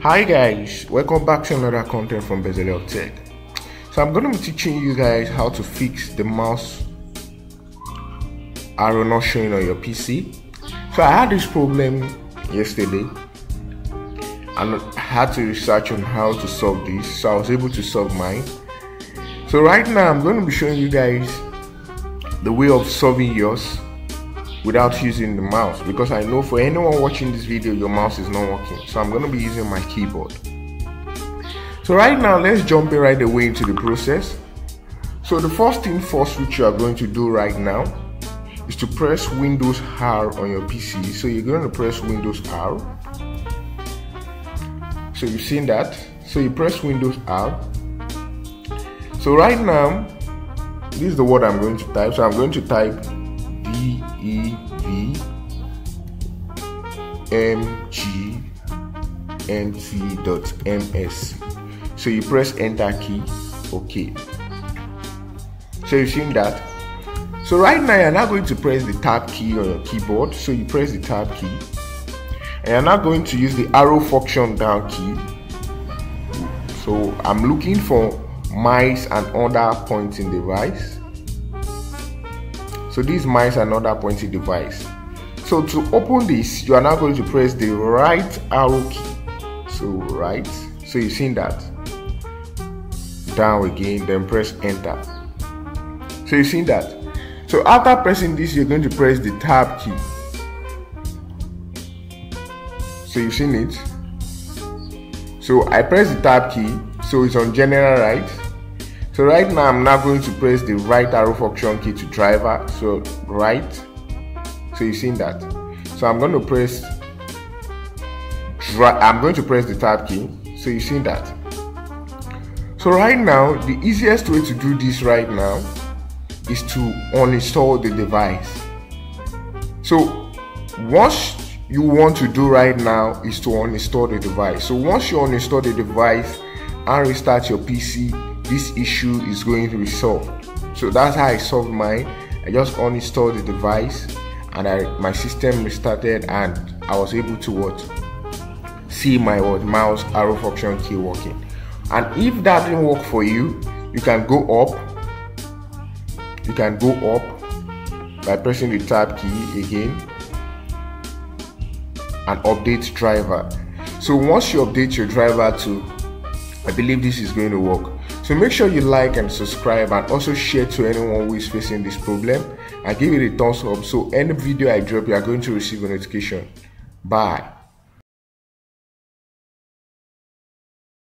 Hi guys, welcome back to another content from Bezaleel Tech. So I'm going to be teaching you guys how to fix the mouse arrow not showing on your PC. So I had this problem yesterday and I had to research on how to solve this. So I was able to solve mine. So right now I'm going to be showing you guys the way of solving yours without using the mouse because I know for anyone watching this video your mouse is not working. So I'm going to be using my keyboard. So right now let's jump in right away into the process. So the first thing first which you are going to do right now is to press Windows R on your PC so you're going to press Windows R. So you've seen that. So you press Windows R. So right now this is the word I'm going to type. So I'm going to type E V M G N T dot M S. So you press enter key, okay. So you've seen that. So right now you're now going to press the tab key on your keyboard. So you press the tab key. And you're now going to use the arrow function down key. So I'm looking for mice and other pointing device so this mice another pointing device. So to open this you are now going to press the right arrow key. So right. So you've seen that. Down again then press enter. So you've seen that. So after pressing this you're going to press the tab key. So you've seen it. So I press the tab key so it's on general right so right now I'm now going to press the right arrow function key to driver. So right. So you've seen that. So I'm going to press I'm going to press the tab key. So you've seen that. So right now, the easiest way to do this right now is to uninstall the device. So once you want to do right now is to uninstall the device. So once you uninstall the device and restart your PC, this issue is going to be solved. So that's how I solved mine. I just uninstalled the device and I, my system restarted and I was able to what see my what, mouse arrow function key working. And if that didn't work for you, you can go up. You can go up by pressing the tab key again and update driver. So once you update your driver to I believe this is going to work. So make sure you like and subscribe and also share to anyone who is facing this problem and give it a thumbs up so any video I drop you are going to receive a notification. Bye.